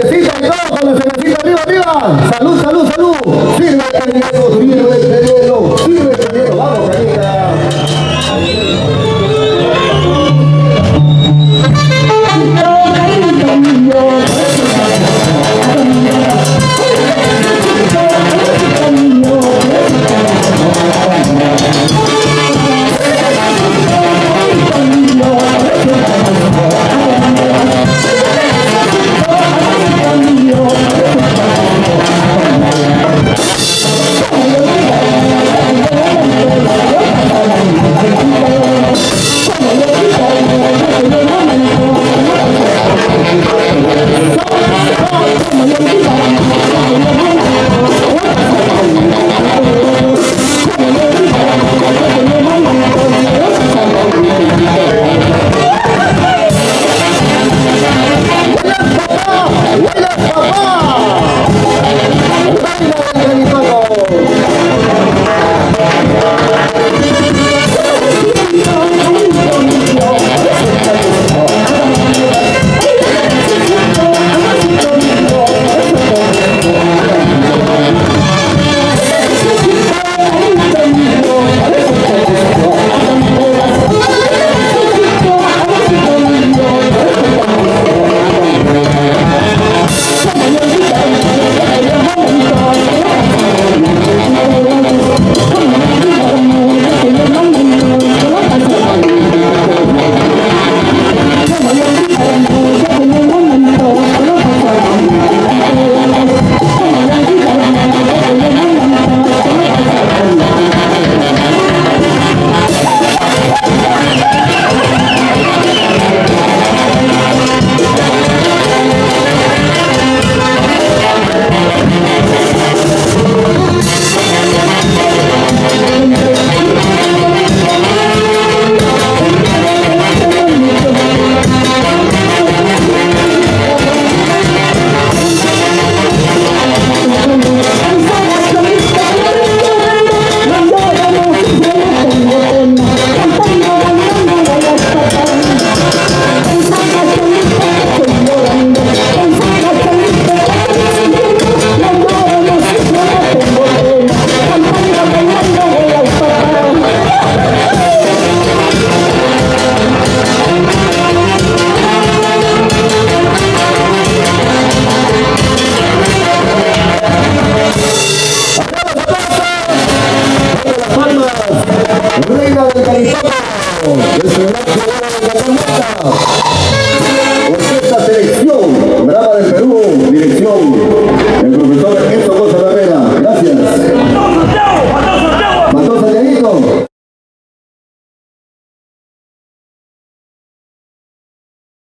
cervecita arriba. Salud, salud, salud. Calipaco, de Perú, dirección, el profesor